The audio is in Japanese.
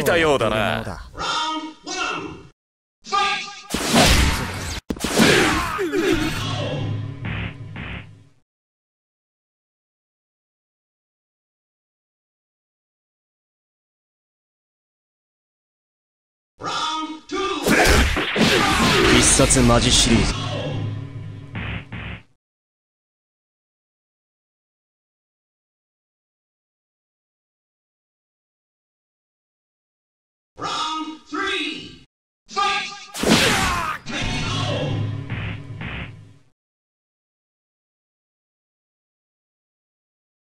いたようだな必殺マジシリーズ。